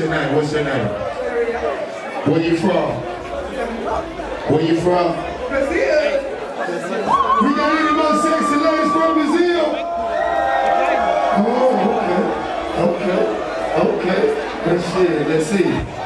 your name? What's your name? Where you from? Where you from? Brazil. We got any more sexy ladies from Brazil? Oh, okay. Okay. Okay. Let's see. Let's see.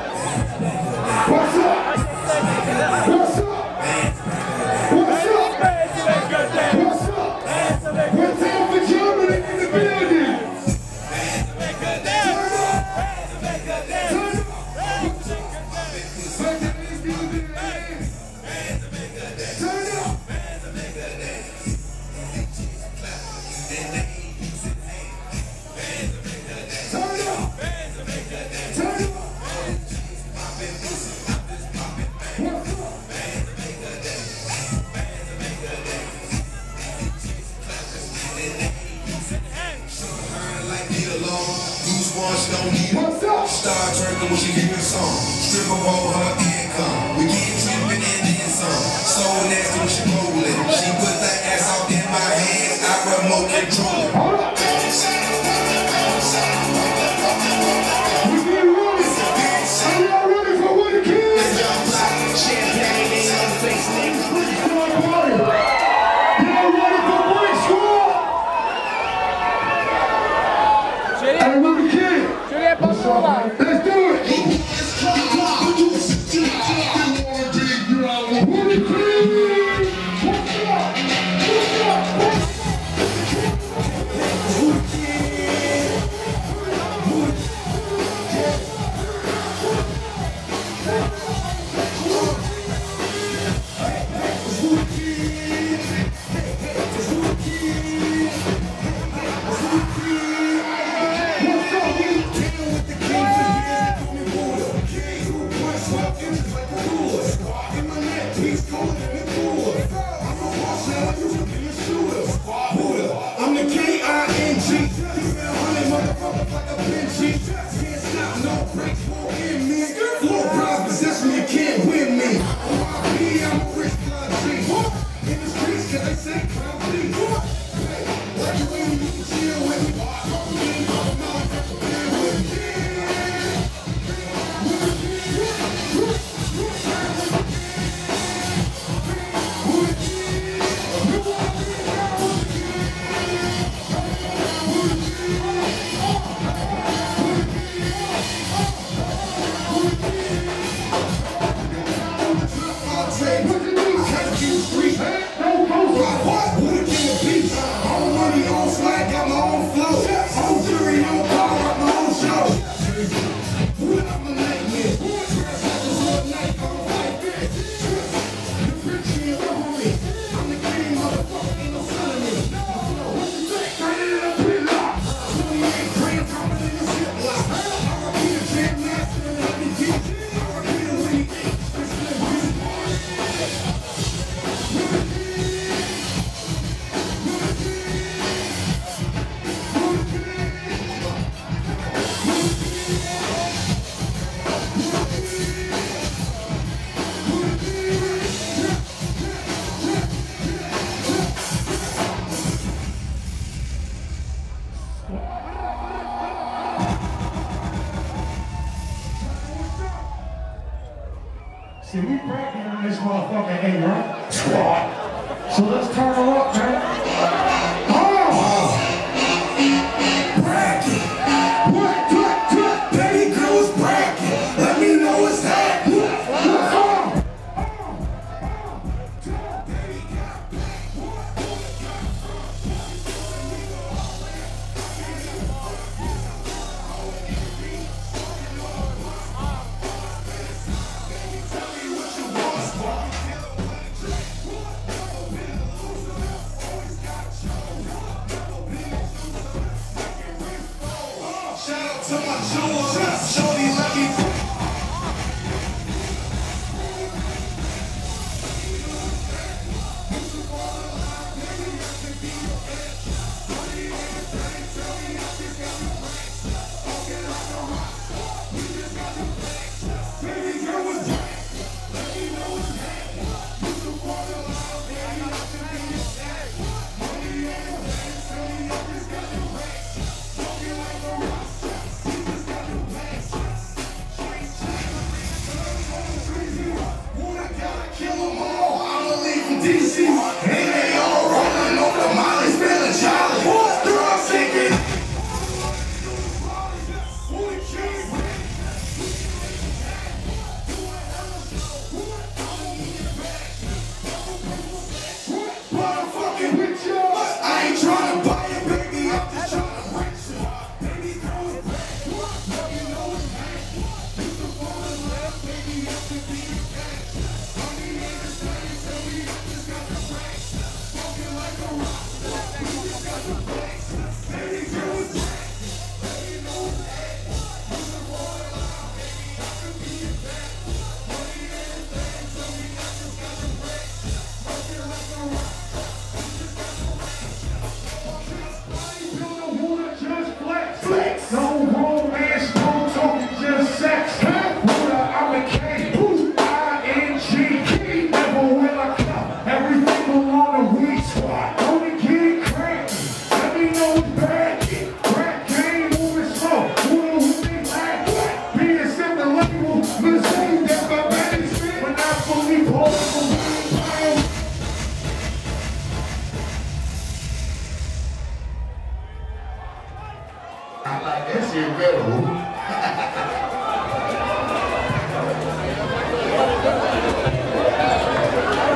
Like that shit better.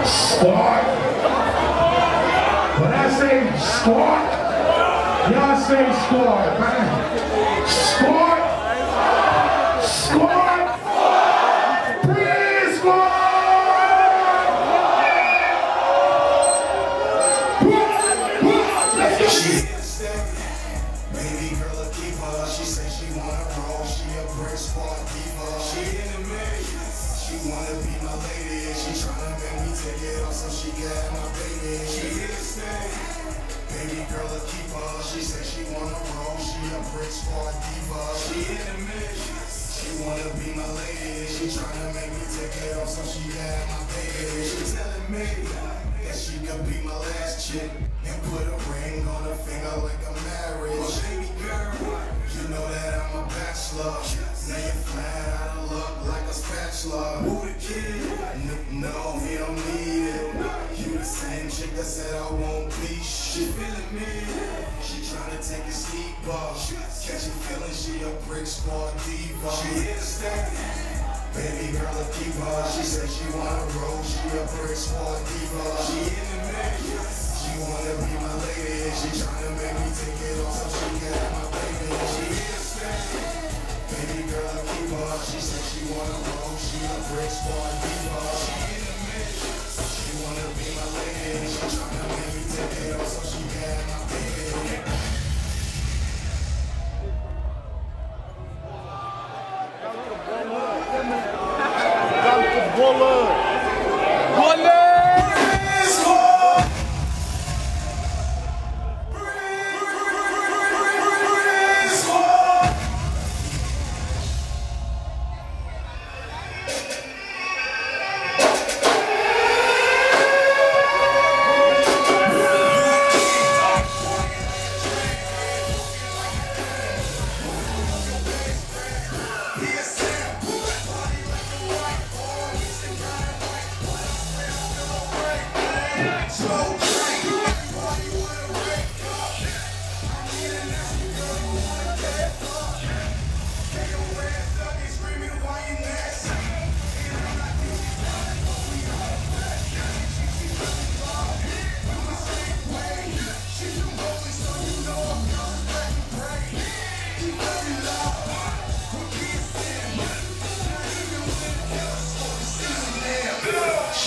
Squad. When I say squad, y'all say squad, man. Squad. Squad. The mix. She wanna be my lady. She tryna make me take it off so she can have my baby. She here to stay. Baby girl, a keeper. She say she wanna roll. She a brick squad diva. She in the mix. She wanna be my lady. She tryna make me take it off so she can have my baby. She telling me that she could be my last chick and put a ring on her finger like a marriage. Well, baby girl, you know that I'm a bachelor. Now you're flat out of luck like a spatula. Who the kid? No, he don't need it. You the same chick that said I won't be. She feeling me. She tryna take a sleep off. Catch a feeling she a brick squad diva. She here to stay. Baby girl, a keeper. She said she wanna roll. She a brick squad diva. She in the mix. She wanna be my lady. She tryna make me take it off so she can have my baby. She here to. Baby girl, a keeper. She said she wanna roll. She a brick squad diva. She in the mix. She wanna be my lady. She tryna make me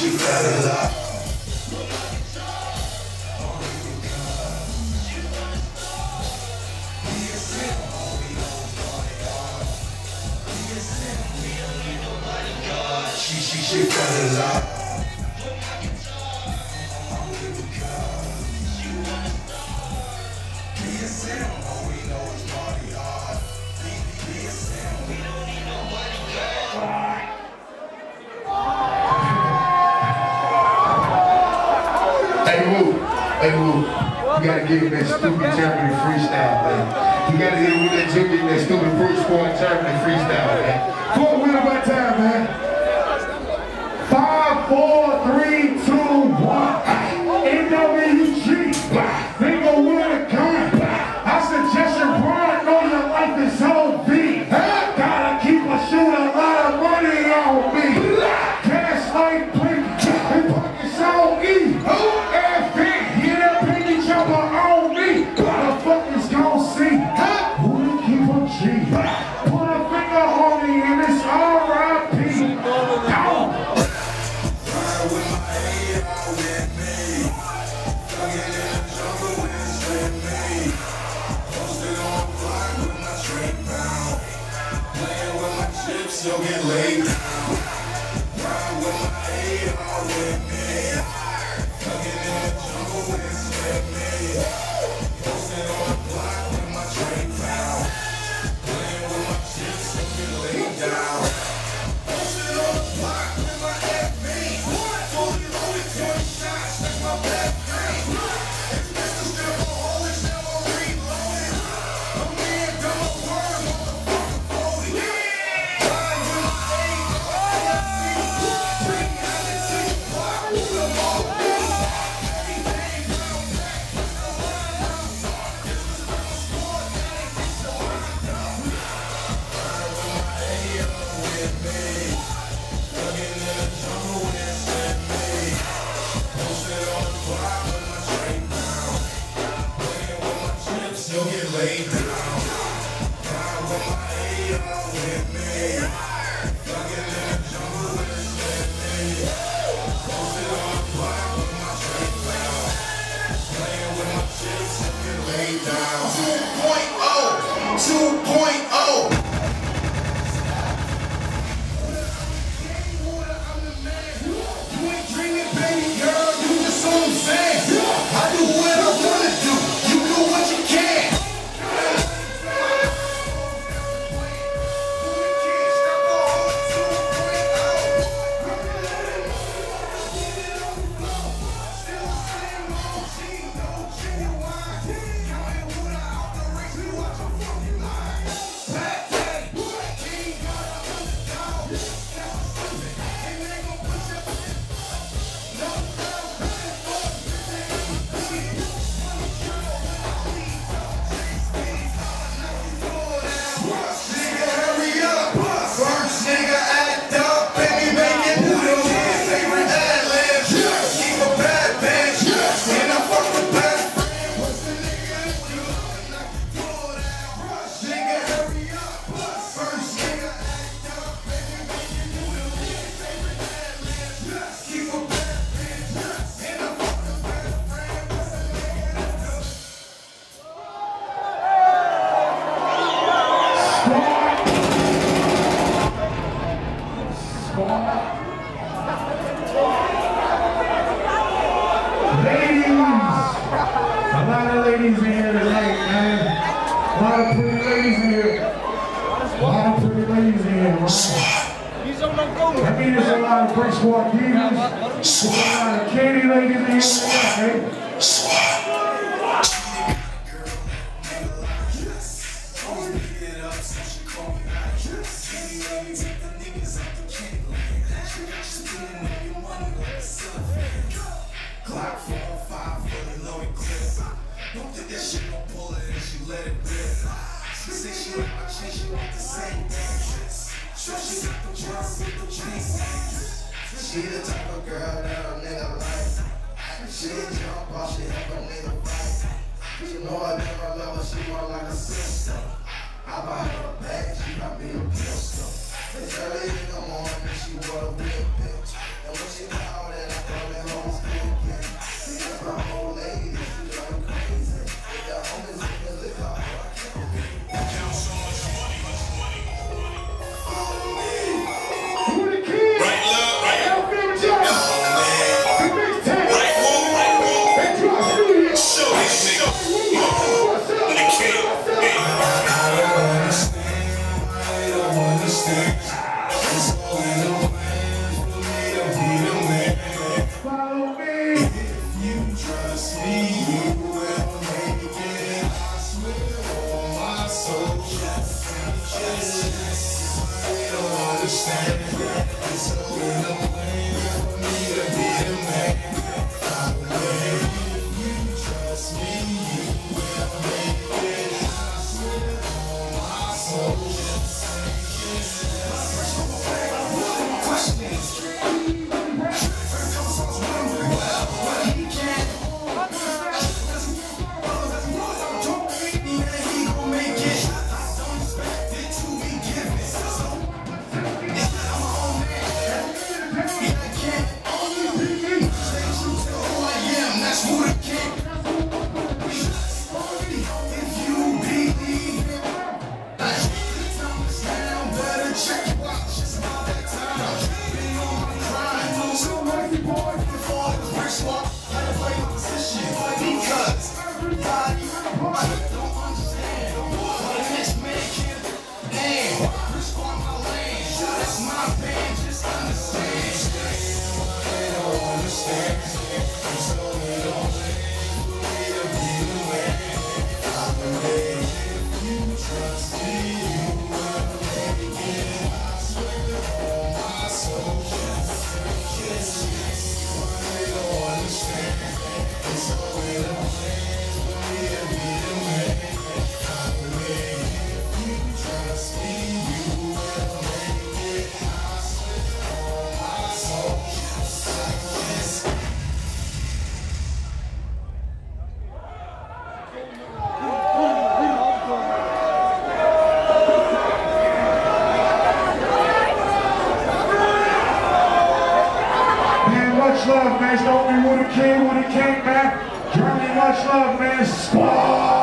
Fell in love. Hey Woo, hey you gotta give him that stupid Germany freestyle, man. You gotta hit him that Jimmy, that stupid Bruce Boy Germany freestyle, man. Four wheel about time, man. Five, four, get squad demons. Squad Katie Lady in the area. Just, we don't understand. It's holding up. much love, man. Don't be with a came with a came back. Germany, much love, man.